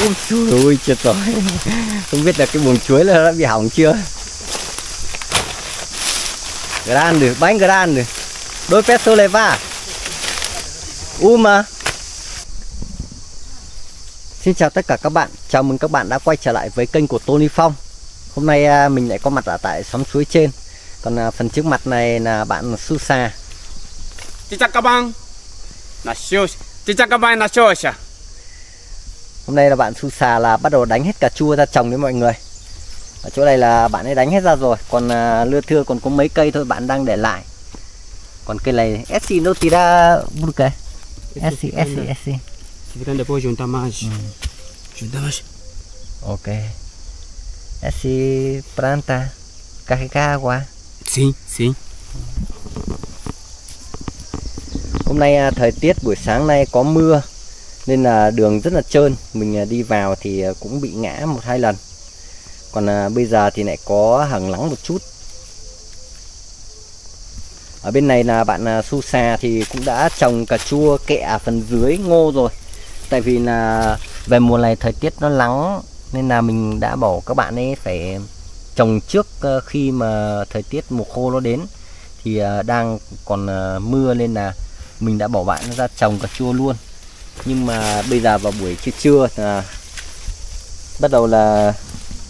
Ui trời ơi chết rồi Không biết là cái buồng chuối là đã bị hỏng chưa? Grande, bánh grande Đôi peso leva Uma Xin chào tất cả các bạn. Chào mừng các bạn đã quay trở lại với kênh của Tony Phong. Hôm nay à, mình lại có mặt ở tại xóm suối trên. Còn à, phần trước mặt này là bạn Susa Chị chắc các bạn. Chị chắc các bạn là à Hôm nay là bạn Susa là bắt đầu đánh hết cà chua ra trồng đấy mọi người. Ở chỗ này là bạn ấy đánh hết ra rồi. Còn à, lưa thưa còn có mấy cây thôi bạn đang để lại. Còn cây này Essi no tira Burke Essi, Essi, Essi Se ficar depois juntar mais Juntar mais Ok. Essi planta Carrega água Sim, sim Hôm nay à, thời tiết buổi sáng nay có mưa nên là đường rất là trơn. Mình à, đi vào thì à, cũng bị ngã một hai lần. Còn à, bây giờ thì lại có hằng nắng một chút. Ở bên này là bạn su Susa thì cũng đã trồng cà chua, kẹ phần dưới ngô rồi. Tại vì là về mùa này thời tiết nó nắng Nên là mình đã bảo các bạn ấy phải trồng trước khi mà thời tiết mùa khô nó đến. Thì đang còn mưa nên là mình đã bỏ bạn ra trồng cà chua luôn nhưng mà bây giờ vào buổi trưa trưa là bắt đầu là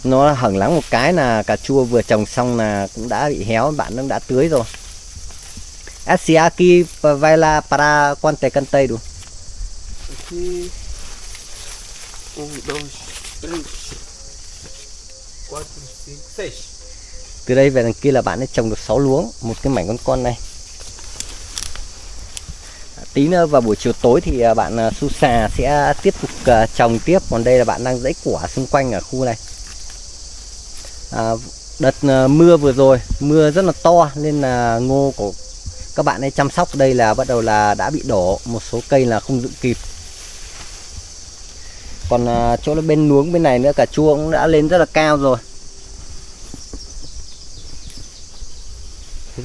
nó hẳng nắng một cái là cà chua vừa trồng xong là cũng đã bị héo bạn nó đã tưới rồi. Asiaki Vaila para quante cinco, seis. Từ đây về đằng kia là bạn ấy trồng được 6 luống một cái mảnh con con này tí nữa vào buổi chiều tối thì à, bạn à, su Susa sẽ tiếp tục à, trồng tiếp. Còn đây là bạn đang dãy quả xung quanh ở khu này. À, đợt mưa vừa rồi mưa rất là to nên là ngô của các bạn ấy chăm sóc đây là bắt đầu là đã bị đổ một số cây là không dựng kịp. Còn chỗ bên nuống bên này nữa cả chua cũng đã lên rất là cao rồi.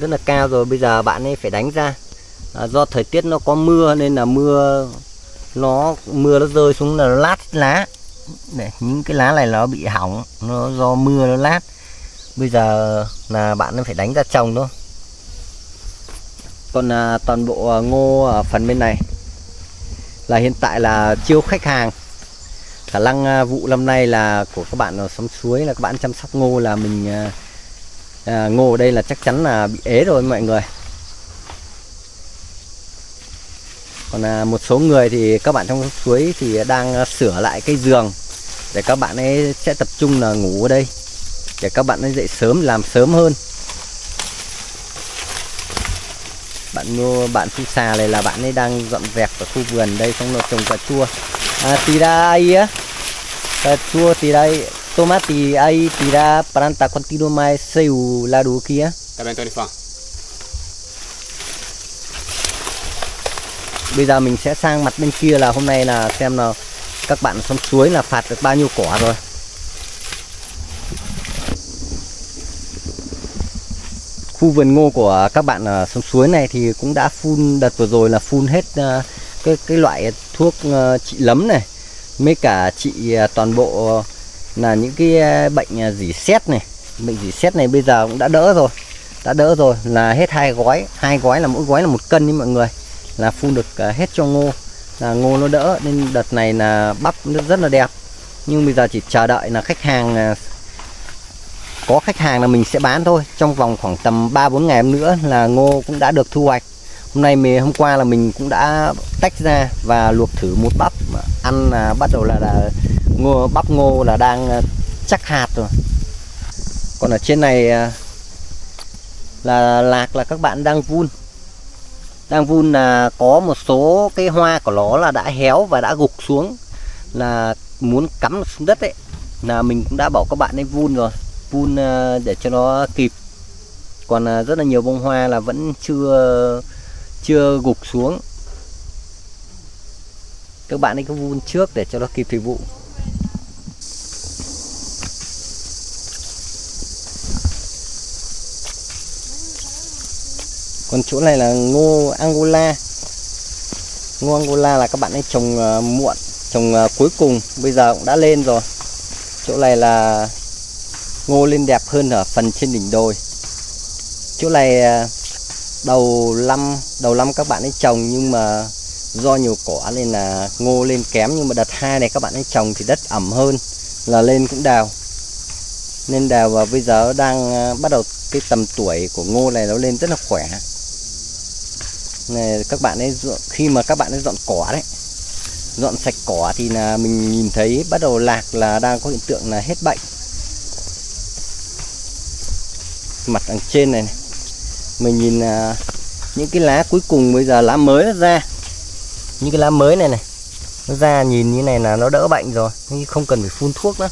Rất là cao rồi bây giờ bạn ấy phải đánh ra à, do thời tiết nó có mưa nên là mưa nó mưa nó rơi xuống là nó lát lá. Để những cái lá này nó bị hỏng nó do mưa nó lát. Bây giờ là bạn phải đánh ra trồng thôi. Còn à, toàn bộ à, ngô ở phần bên này là hiện tại là chiêu khách hàng. Khả năng à, vụ năm nay là của các bạn ở sông suối là các bạn chăm sóc ngô là mình à, à, ngô ở đây là chắc chắn là bị ế rồi mọi người. Còn à, một số người thì các bạn trong suối thì đang à, sửa lại cái giường để các bạn ấy sẽ tập trung là ngủ ở đây để các bạn ấy dậy sớm làm sớm hơn. Bạn mua bạn phu xà này là bạn ấy đang dọn dẹp ở khu vườn đây xong rồi trồng cà chua. À, thì ra ai á? Cà chua thì đây tomate thì ra planta continua mai seu đủ kia. Tá bem, Tony Fã bây giờ mình sẽ sang mặt bên kia là hôm nay là xem là các bạn sông suối là phạt được bao nhiêu cỏ rồi. Khu vườn ngô của các bạn ở sông suối này thì cũng đã phun, đợt vừa rồi là phun hết à, cái cái loại thuốc à, trị lấm này mấy cả trị toàn bộ là những cái bệnh dỉ sét này. Bệnh dỉ sét này bây giờ cũng đã đỡ rồi, đã đỡ rồi, là hết hai gói hai gói là mỗi gói là một cân như mọi người là phun được à, hết cho ngô. Là ngô nó đỡ nên đợt này là bắp nó rất là đẹp. Nhưng bây giờ chỉ chờ đợi là khách hàng à, có khách hàng là mình sẽ bán thôi. Trong vòng khoảng tầm 3 4 ngày nữa là ngô cũng đã được thu hoạch. Hôm nay mình hôm qua là mình cũng đã tách ra và luộc thử một bắp. Ăn là bắt đầu là, là ngô bắp ngô là đang à, chắc hạt rồi. Còn ở trên này là lạc là các bạn đang vun đang vun là có một số cái hoa của nó là đã héo và đã gục xuống, là muốn cắm xuống đất ấy. Là mình cũng đã bảo các bạn ấy vun rồi, vun ờ, để cho nó kịp. Còn ờ, rất là nhiều bông hoa là vẫn chưa chưa gục xuống. Các bạn ấy cứ vun trước để cho nó kịp thời vụ. Còn chỗ này là ngô Angola. Ngô Angola là các bạn ấy trồng ờ, muộn, trồng ờ, cuối cùng, bây giờ cũng đã lên rồi. Chỗ này là ngô lên đẹp hơn ở phần trên đỉnh đồi. Chỗ này ờ, đầu năm đầu năm các bạn ấy trồng nhưng mà do nhiều cỏ nên là ngô lên kém, nhưng mà đợt hai này các bạn ấy trồng thì đất ẩm hơn, là lên cũng đào. Nên đào và bây giờ đang bắt đầu cái tầm tuổi của ngô này nó lên rất là khỏe này các bạn ấy khi mà các bạn ấy dọn cỏ đấy dọn sạch cỏ thì là mình nhìn thấy bắt đầu lạc là đang có hiện tượng là hết bệnh mặt đằng trên này, này. mình nhìn những cái lá cuối cùng bây giờ lá mới nó ra những cái lá mới này này nó ra nhìn như này là nó đỡ bệnh rồi không cần phải phun thuốc nữa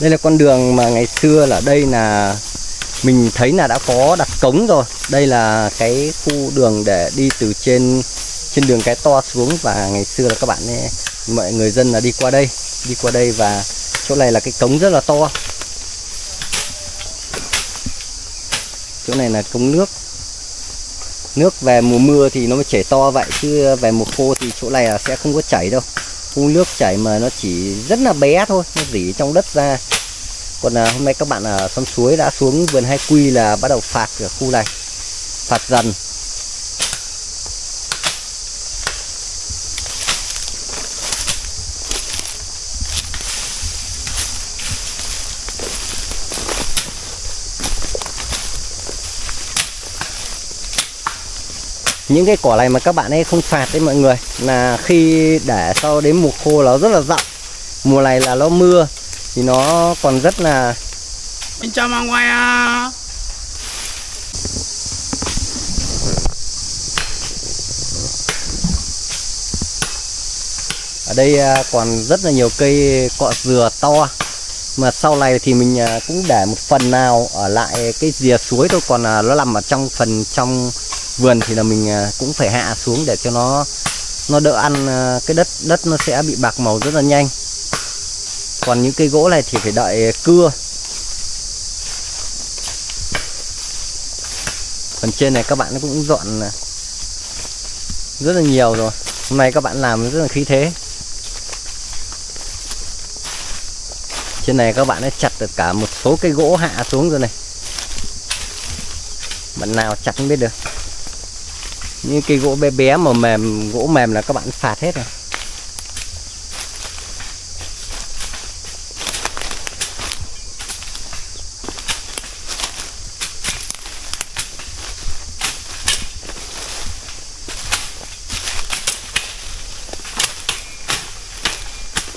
đây là con đường mà ngày xưa là đây là mình thấy là đã có đặt cống rồi. Đây là cái khu đường để đi từ trên trên đường cái to xuống và ngày xưa là các bạn ấy, mọi người dân là đi qua đây đi qua đây và chỗ này là cái cống rất là to. Chỗ này là cống nước. Nước về mùa mưa thì nó mới chảy to vậy chứ về mùa khô thì chỗ này là sẽ không có chảy đâu khu nước chảy mà nó chỉ rất là bé thôi nó rỉ trong đất ra. Còn à, hôm nay các bạn à, ở sông suối đã xuống vườn hai quy là bắt đầu phạt ở khu này phạt dần. Những cái cỏ này mà các bạn ấy không phạt đấy mọi người là khi để sau đến mùa khô nó rất là rộng mùa này là nó mưa thì nó còn rất là Xin chào mang quay à. ở đây à, còn rất là nhiều cây cọ dừa to mà sau này thì mình à, cũng để một phần nào ở lại cái rìa suối thôi còn à, nó nằm ở trong phần trong vườn thì là mình à, cũng phải hạ xuống để cho nó nó đỡ ăn à, cái đất đất nó sẽ bị bạc màu rất là nhanh. Còn những cây gỗ này thì phải đợi cưa. Phần trên này các bạn cũng dọn à, rất là nhiều rồi. Hôm nay các bạn làm rất là khí thế. Trên này các bạn đã chặt được cả một số cây gỗ hạ xuống rồi này. Bạn nào chặt không biết được những cây gỗ bé bé mà mềm, gỗ mềm là các bạn phạt hết rồi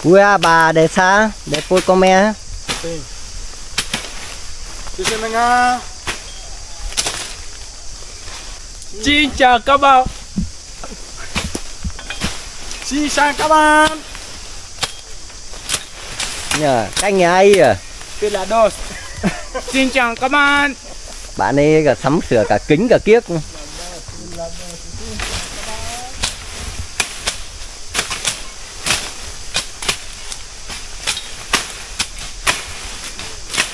Ua, bà để xa, để phôi con me Xin mình à. Xin chào các bạn. Xin chào các bạn. nhờ canh nhà ai à Pilados. Xin chào các bạn. bạn ấy cả sắm sửa cả kính cả kiếc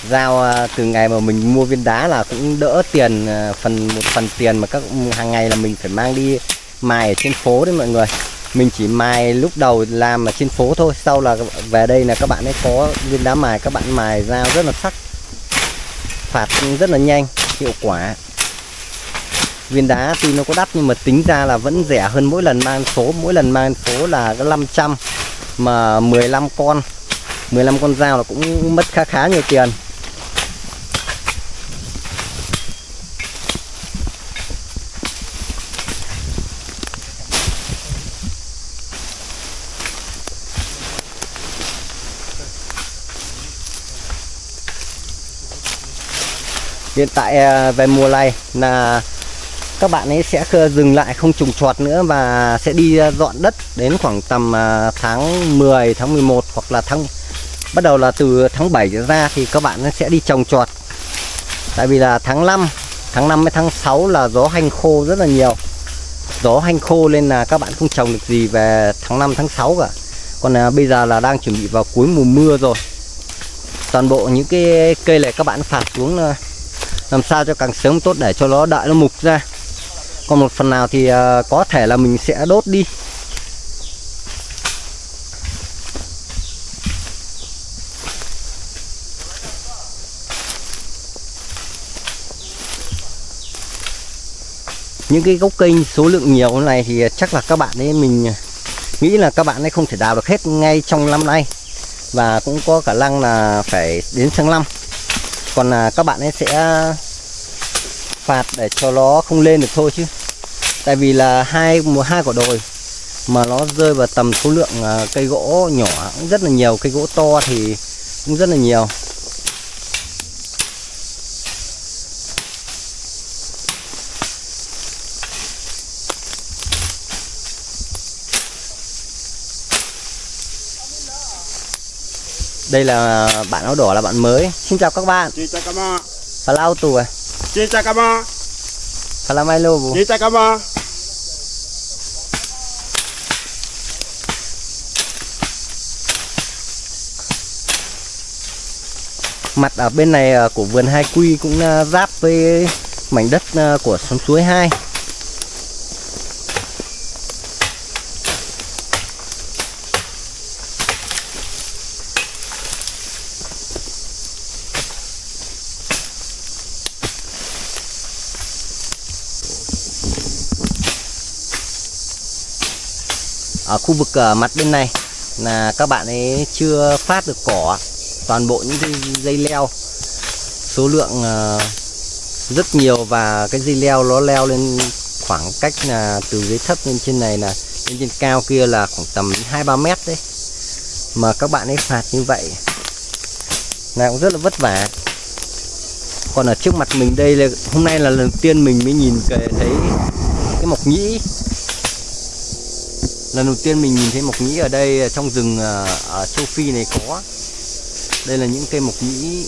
giao à, từ ngày mà mình mua viên đá là cũng đỡ tiền à, phần, một phần tiền mà các, hàng ngày là mình phải mang đi mài ở trên phố đấy mọi người. Mình chỉ mài lúc đầu làm ở trên phố thôi, sau là về đây là các bạn ấy có viên đá mài, các bạn mài dao rất là sắc, phạt rất là nhanh, hiệu quả. Viên đá tuy nó có đắt nhưng mà tính ra là vẫn rẻ hơn mỗi lần mang số. Mỗi lần mang số là 500 mà 15 con. 15 con dao là cũng mất khá khá nhiều tiền. Hiện tại à, về mùa này là các bạn ấy sẽ dừng lại không trùng trọt nữa và sẽ đi à, dọn đất đến khoảng tầm à, tháng 10 tháng 11 hoặc là tháng bắt đầu là từ tháng 7 trở ra thì các bạn sẽ đi trồng trọt. Tại vì là tháng 5 tháng 5 với tháng 6 là gió hanh khô rất là nhiều. Gió hanh khô nên là các bạn không trồng được gì về tháng 5 tháng 6 cả. Còn à, bây giờ là đang chuẩn bị vào cuối mùa mưa rồi. Toàn bộ những cái cây này các bạn phạt xuống là làm sao cho càng sớm tốt để cho nó đợi nó mục ra. Còn một phần nào thì à, có thể là mình sẽ đốt đi. Những cái gốc cây số lượng nhiều này thì chắc là các bạn ấy, mình nghĩ là các bạn ấy không thể đào được hết ngay trong năm nay. Và cũng có khả năng là phải đến sang năm còn là các bạn ấy sẽ phạt để cho nó không lên được thôi chứ. Tại vì là hai mùa hai quả đồi mà nó rơi vào tầm số lượng à, cây gỗ nhỏ, cũng rất là nhiều, cây gỗ to thì cũng rất là nhiều. Đây là bạn áo đỏ là bạn mới xin chào các bạn. Phá lao tù à Chị chào các bạn. Phá la mai lô bù Chị chào các bạn. mặt ở bên này à, của vườn hai quy cũng à, giáp với mảnh đất à, của sông suối 2 ở khu vực ở mặt bên này là các bạn ấy chưa phát được cỏ. Toàn bộ những cái dây leo, số lượng ờ, rất nhiều và cái dây leo nó leo lên khoảng cách là từ dưới thấp lên trên này là lên trên cao kia là khoảng tầm hai ba mét đấy. Mà các bạn ấy phạt như vậy là cũng rất là vất vả. Còn ở trước mặt mình đây là, hôm nay là lần đầu tiên mình mới nhìn thấy cái mộc nhĩ lần đầu tiên mình nhìn thấy mộc nhĩ ở đây trong rừng ờ, ở châu Phi này có. Đây là những cây mộc nhĩ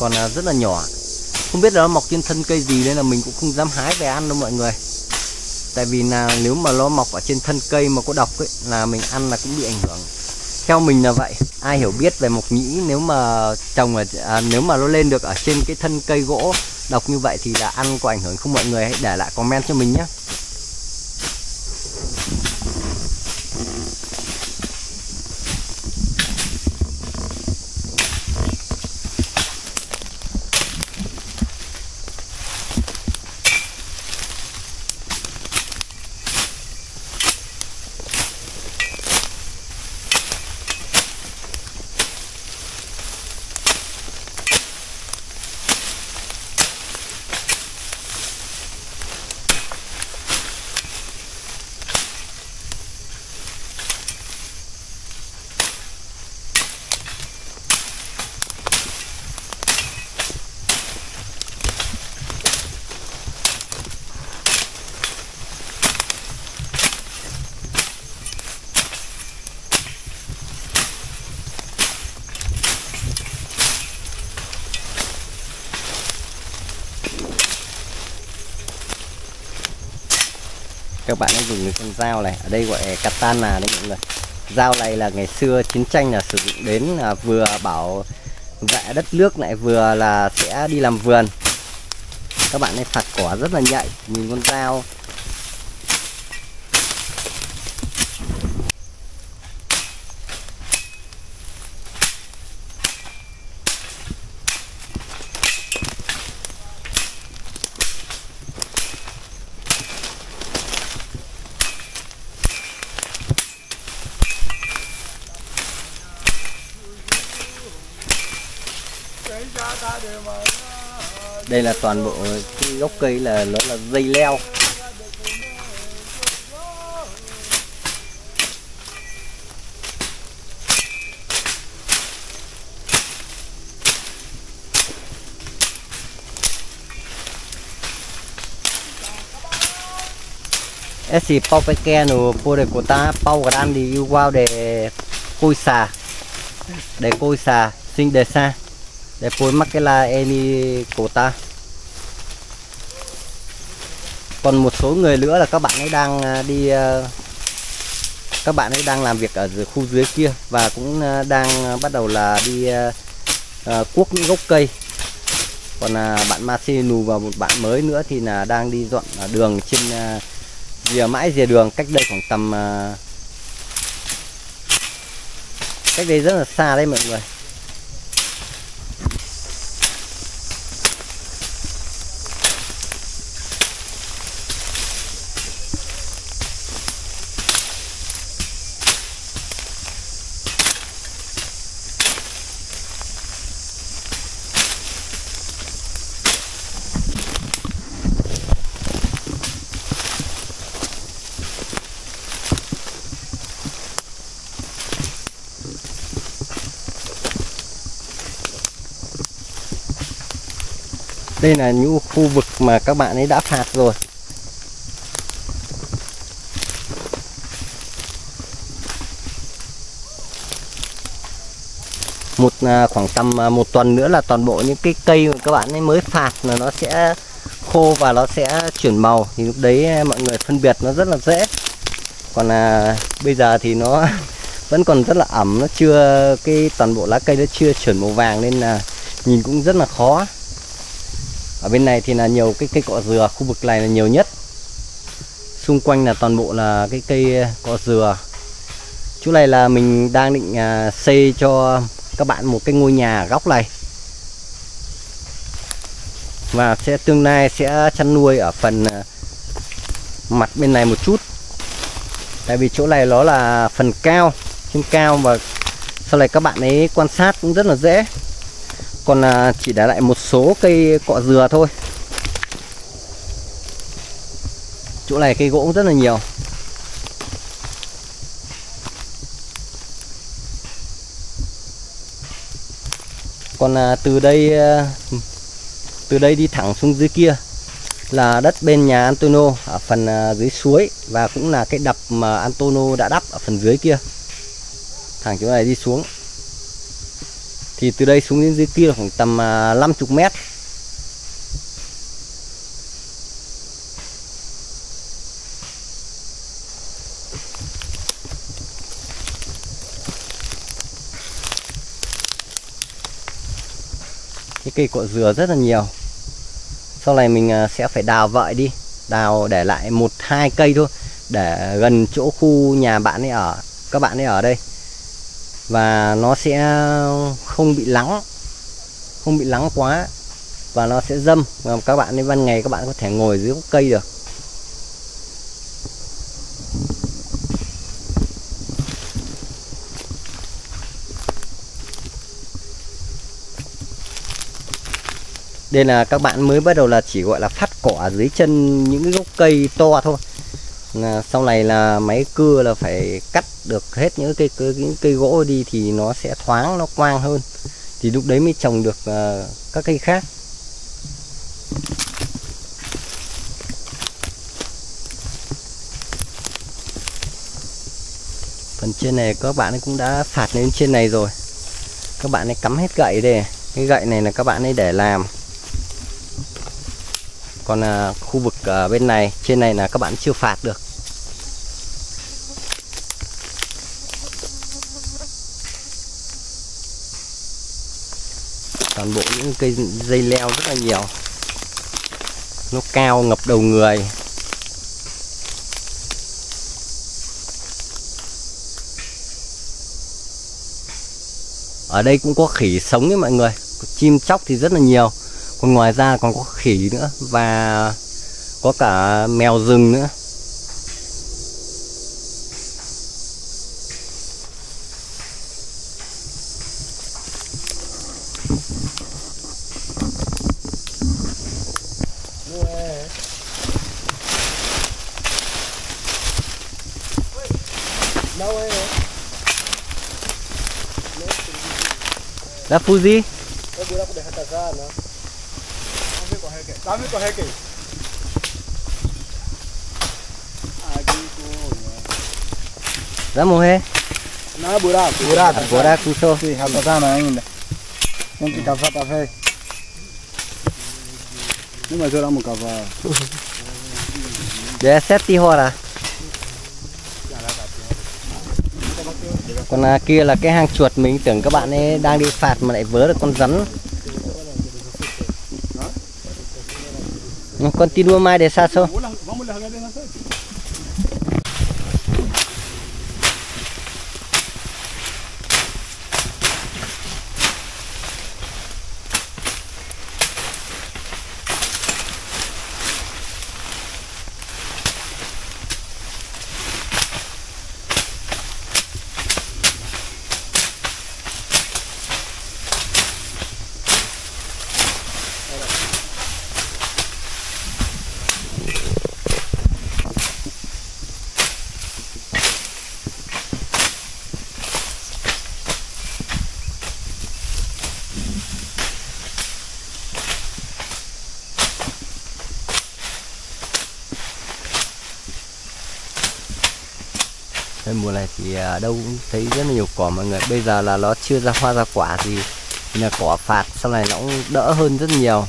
còn ờ, rất là nhỏ. Không biết là nó mọc trên thân cây gì nên là mình cũng không dám hái về ăn đâu mọi người. Tại vì là nếu mà nó mọc ở trên thân cây mà có độc ấy là mình ăn là cũng bị ảnh hưởng. Theo mình là vậy. Ai hiểu biết về mộc nhĩ nếu mà trồng ở à, nếu mà nó lên được ở trên cái thân cây gỗ độc như vậy thì là ăn có ảnh hưởng không? Mọi người hãy để lại comment cho mình nhé. Các bạn hãy dùng cái con dao này. Ở đây gọi là katana đấy mọi người. Dao này là ngày xưa chiến tranh là sử dụng đến là vừa bảo vệ đất nước lại vừa là sẽ đi làm vườn. Các bạn ấy phạt cỏ rất là nhạy. Nhìn con dao đây là toàn bộ cái gốc cây là nó là dây leo Esi pau pequeno pode cortar pau để côi de sinh de xa để phối mắc cái là Eni Kota Còn một số người nữa là các bạn ấy đang à, đi à, Các bạn ấy đang làm việc ở khu dưới kia Và cũng à, đang bắt đầu là đi cuốc những gốc cây. Còn bạn Masinu và một bạn mới nữa thì là đang đi dọn đường trên rìa mãi rìa đường cách đây khoảng tầm cách đây rất là xa đấy mọi người. Đây là những khu vực mà các bạn ấy đã phạt rồi. Một à, khoảng tầm à, một tuần nữa là toàn bộ những cái cây mà các bạn ấy mới phạt là nó sẽ khô và nó sẽ chuyển màu. Thì lúc đấy à, mọi người phân biệt nó rất là dễ. Còn là bây giờ thì nó vẫn còn rất là ẩm, nó chưa, cái toàn bộ lá cây nó chưa chuyển màu vàng nên là nhìn cũng rất là khó ở bên này thì là nhiều cái cây cọ dừa, khu vực này là nhiều nhất. Xung quanh là toàn bộ là cái cây ờ, cọ dừa. Chỗ này là mình đang định à, xây cho các bạn một cái ngôi nhà góc này. Và sẽ, tương lai sẽ chăn nuôi ở phần ờ, mặt bên này một chút. Tại vì chỗ này nó là phần cao, trên cao và sau này các bạn ấy quan sát cũng rất là dễ còn à, chỉ để lại một số cây cọ dừa thôi. Chỗ này cây gỗ rất là nhiều. Còn à, từ đây à, từ đây đi thẳng xuống dưới kia là đất bên nhà Antonio ở phần dưới suối và cũng là cái đập mà Antonio đã đắp ở phần dưới kia. Thẳng chỗ này đi xuống thì từ đây xuống đến dưới kia là khoảng tầm à, 50 mét. Cái cây cọ dừa rất là nhiều. Sau này mình à, sẽ phải đào vợi đi. Đào để lại một, hai cây thôi, để gần chỗ khu nhà bạn ấy ở, các bạn ấy ở đây và nó sẽ không bị lắng, không bị lắng quá. Và nó sẽ dâm. Và các bạn đến ban ngày các bạn có thể ngồi dưới gốc cây được. Đây là các bạn mới bắt đầu là chỉ gọi là phát cỏ dưới chân những cái gốc cây to thôi là sau này là máy cưa là phải cắt được hết những cây những cây gỗ đi thì nó sẽ thoáng nó quang hơn. Thì lúc đấy mới trồng được uh, các cây khác. Phần trên này các bạn ấy cũng đã phạt lên trên này rồi. Các bạn ấy cắm hết gậy đây cái gậy này là các bạn ấy để làm. Còn à, khu vực à, bên này trên này là các bạn chưa phạt được toàn bộ những cây dây leo rất là nhiều. Nó cao ngập đầu người. Ở đây cũng có khỉ sống đấy mọi người. Chim chóc thì rất là nhiều. Còn ngoài ra còn có khỉ nữa và có cả mèo rừng nữa. Não é. é. Dá fuzi. É buraco de ratazana. Dá-me correque. Dá-me correque. Vamos ver. Não é buraco. É buraco. É buraco só. Sim, ratazana tá ainda. Tem que cavar para ver. Não, mas eu amo cavar. Deve sete horas. còn à, kia là cái hang chuột mình tưởng các bạn ấy đang đi phạt mà lại vớ được con rắn. Con tin mai để xa xôi. Đây, mùa này thì à, đâu cũng thấy rất là nhiều cỏ mọi người. Bây giờ là nó chưa ra hoa ra quả thì là cỏ phạt sau này nó cũng đỡ hơn rất nhiều.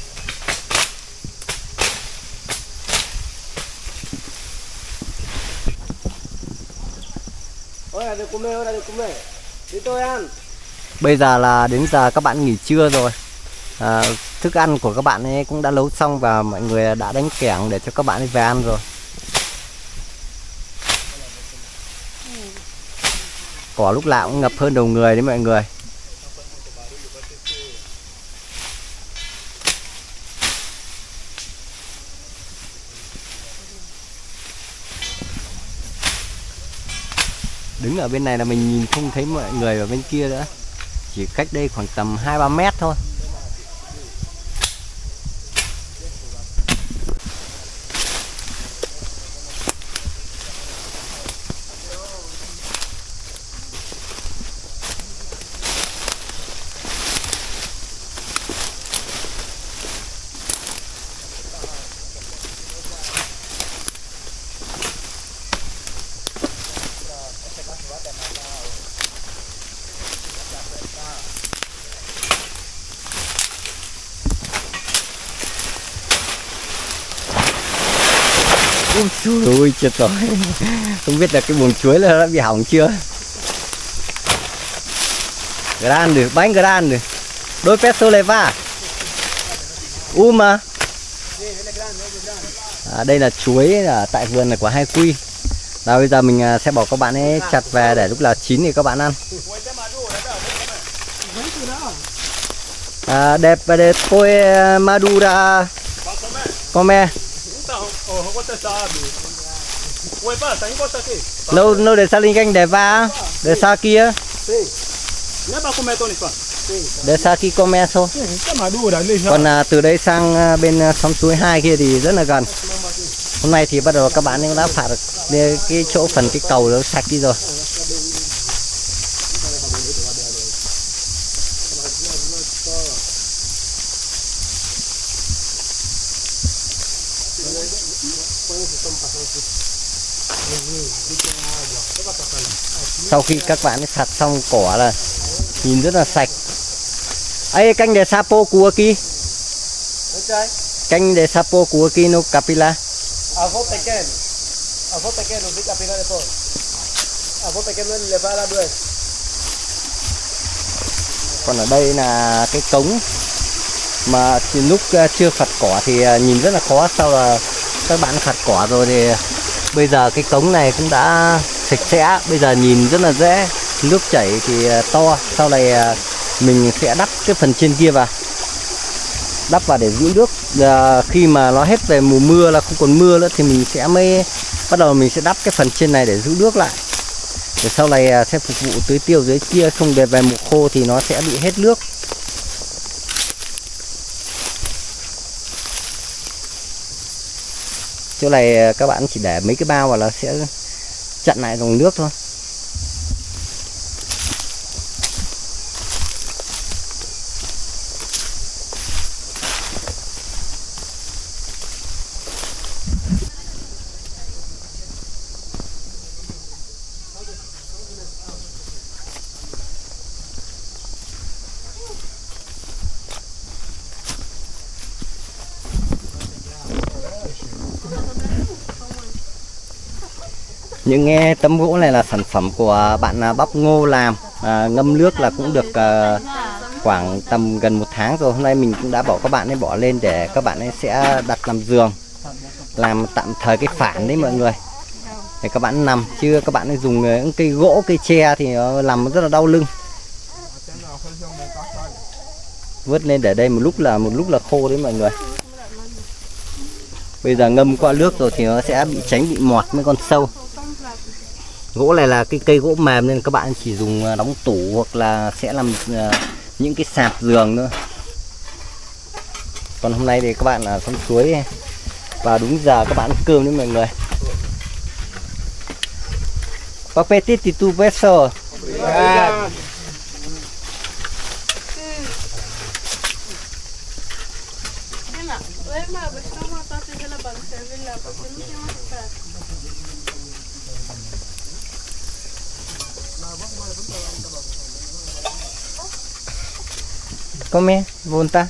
Bây giờ là đến giờ các bạn nghỉ trưa rồi. À, thức ăn của các bạn ấy cũng đã nấu xong và mọi người đã đánh kẻng để cho các bạn ấy về ăn rồi. Cỏ lúc nào cũng ngập hơn đầu người đấy mọi người. Đứng ở bên này là mình nhìn không thấy mọi người ở bên kia nữa. Chỉ cách đây khoảng tầm 2-3 mét thôi. Ôi chuối. Ơi, chết rồi. Không biết là cái buồng chuối là đã bị hỏng chưa? Grande, bánh grande Đôi peso leva Uma à, Đây là chuối là tại vườn này của hai quy. Nào bây giờ mình à, sẽ bỏ các bạn ấy chặt về để lúc là chín thì các bạn ăn. À, Đẹp và đẹp. Tôi à, madura. Come Lâu lâu để xa linh canh để va Để xa kia. Để xa kia come thôi. Còn à, từ đây sang à, bên à, xóm suối hai kia thì rất là gần. Hôm nay thì bắt đầu các bạn cũng đã phạt được cái chỗ phần cái cầu nó sạch đi rồi Sau khi các bạn sạt xong cỏ là nhìn rất là sạch ấy canh để sapo của kia canh để sapo của kia no capilla Avô pequeno. Avô pequeno, fica pina depois. Avô pequeno ele levar lá dois. còn ở đây là cái cống mà lúc à, chưa phạt cỏ thì à, nhìn rất là khó sau là các bạn phạt cỏ rồi thì bây giờ cái cống này cũng đã sạch sẽ. Bây giờ nhìn rất là dễ. Nước chảy thì à, to. Sau này à, mình sẽ đắp cái phần trên kia vào. Đắp vào để giữ nước. À, khi mà nó hết về mùa mưa là không còn mưa nữa thì mình sẽ mới bắt đầu mình sẽ đắp cái phần trên này để giữ nước lại. Để sau này à, sẽ phục vụ tưới tiêu dưới kia. Không để về mùa khô thì nó sẽ bị hết nước. Chỗ này các bạn chỉ để mấy cái bao vào là sẽ trận lại dòng nước thôi. Những nghe tấm gỗ này là sản phẩm của bạn à, bắp ngô làm. À, ngâm nước là cũng được à, khoảng tầm gần một tháng rồi. Hôm nay mình cũng đã bảo các bạn ấy bỏ lên để các bạn ấy sẽ đặt làm giường làm tạm thời cái phản đấy mọi người. Để các bạn nằm chứ các bạn ấy dùng à, những cây gỗ cây tre thì ờ, làm rất là đau lưng. Vớt lên để đây một lúc là một lúc là khô đấy mọi người. Bây giờ ngâm qua nước rồi thì nó sẽ bị tránh bị mọt mấy con sâu gỗ này là cái cây gỗ mềm nên các bạn chỉ dùng à, đóng tủ hoặc là sẽ làm à, những cái sạp giường nữa còn hôm nay thì các bạn ở sông suối và đúng giờ các bạn ăn cơm đấy mọi người. Papetiti tu peso dạ. Come, volta.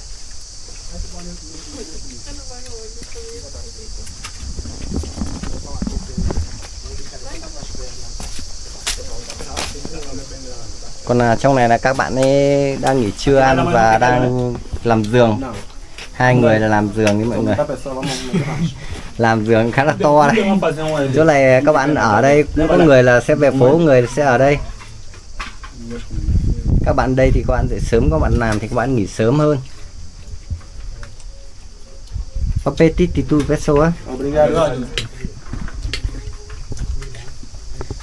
Còn à, trong này là các bạn ấy đang nghỉ trưa ăn và đang làm giường. Hai người là làm giường đấy mọi người. Làm giường khá là to đấy. Chỗ này các bạn ở đây cũng có người là sẽ về phố, người sẽ ở đây. Các bạn đây thì các bạn dậy sớm, các bạn làm thì các bạn nghỉ sớm hơn. Appetiti tu peso á.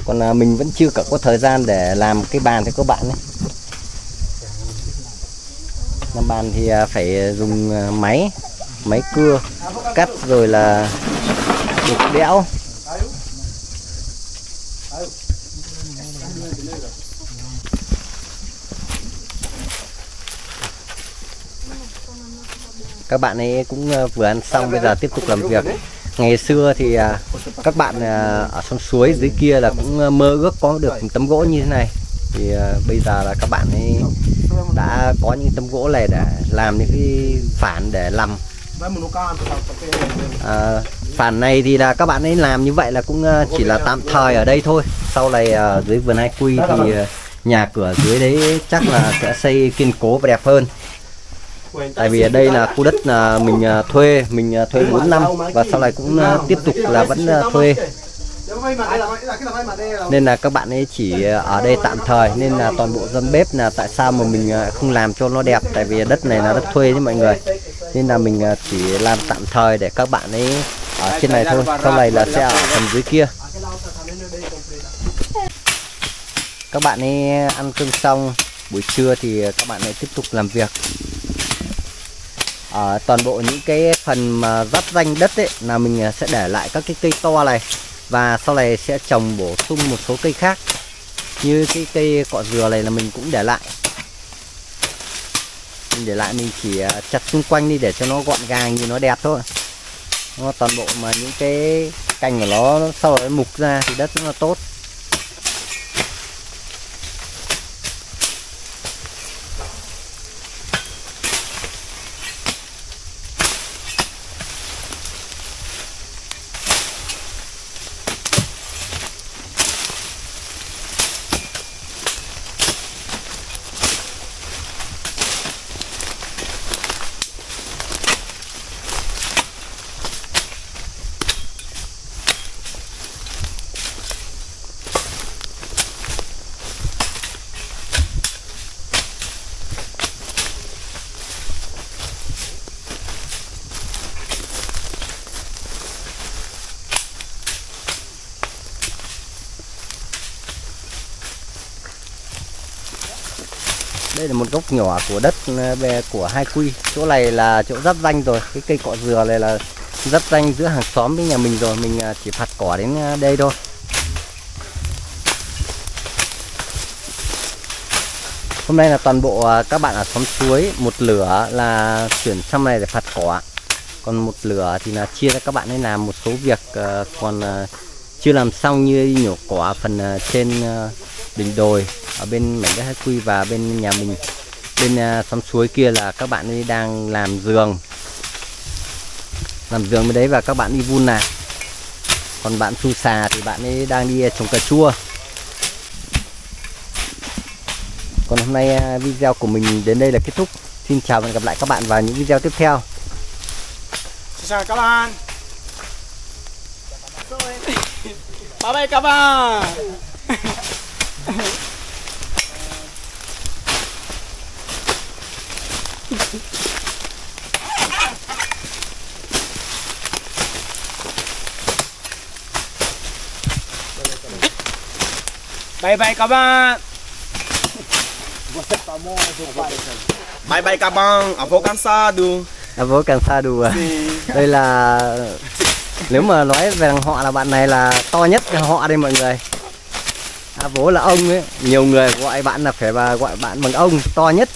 Còn à, mình vẫn chưa có thời gian để làm cái bàn cho các bạn ấy. Làm bàn thì à, phải dùng à, máy, máy cưa, cắt rồi là đục đẽo. Các bạn ấy cũng ờ, vừa ăn xong bây giờ tiếp tục làm việc. Ngày xưa thì à, các bạn à, ở sông suối dưới kia là cũng ờ, mơ ước có được tấm gỗ như thế này. Thì ờ, bây giờ là các bạn ấy đã có những tấm gỗ này để làm những cái phản để làm à, phản này thì là các bạn ấy làm như vậy là cũng chỉ là tạm thời ở đây thôi sau này dưới vườn hai quy thì nhà cửa dưới đấy chắc là sẽ xây kiên cố và đẹp hơn tại vì ở đây là khu đất là mình à, thuê mình à, thuê 4 năm và sau này cũng à, tiếp tục là vẫn thuê. Nên là các bạn ấy chỉ ở đây tạm thời, nên là toàn bộ dân bếp là tại sao mà mình không làm cho nó đẹp? Tại vì đất này là đất thuê đấy mọi người. Nên là mình chỉ làm tạm thời để các bạn ấy ở trên này thôi. Sau này là sẽ ở phần dưới kia. Các bạn ấy ăn cơm xong, buổi trưa thì các bạn ấy tiếp tục làm việc ở toàn bộ những cái phần mà giáp danh đất ấy, là mình ờ, sẽ để lại các cái cây to này. Và sau này sẽ trồng bổ sung một số cây khác. Như cái cây cọ dừa này là mình cũng để lại. Mình để lại mình chỉ ờ, chặt xung quanh đi để cho nó gọn gàng như nó đẹp thôi. Nó toàn bộ mà những cái cành của nó sau đó mục ra thì đất rất là tốt. Đây là một gốc nhỏ của đất ờ, của hai quy. Chỗ này là chỗ giáp danh rồi. Cái cây cọ dừa này là giáp danh giữa hàng xóm với nhà mình rồi. Mình à, chỉ phạt cỏ đến à, đây thôi. Hôm nay là toàn bộ à, các bạn ở xóm suối, một lửa là chuyển sang này để phạt cỏ. Còn một lửa thì là chia ra các bạn ấy làm một số việc ờ, còn chưa làm xong như nhổ cỏ phần trên ờ, đỉnh đồi ở bên mảnh đất hai quy và bên nhà mình, bên à, xóm suối kia là các bạn ấy đang làm giường. Làm giường bên đấy và các bạn đi vun nạc còn bạn su xà thì bạn ấy đang đi à, trồng cà chua. Còn hôm nay à, video của mình đến đây là kết thúc. Xin chào và hẹn gặp lại các bạn vào những video tiếp theo. Xin chào các bạn. Bye bye các bạn. Bye bye các bạn. Bye bye các bạn. Ở phố Cansado. à, vô càng xa đùa đây là nếu mà nói về họ là bạn này là to nhất họ đây mọi người à, bố là ông ấy nhiều người gọi bạn là phải và gọi bạn bằng ông to nhất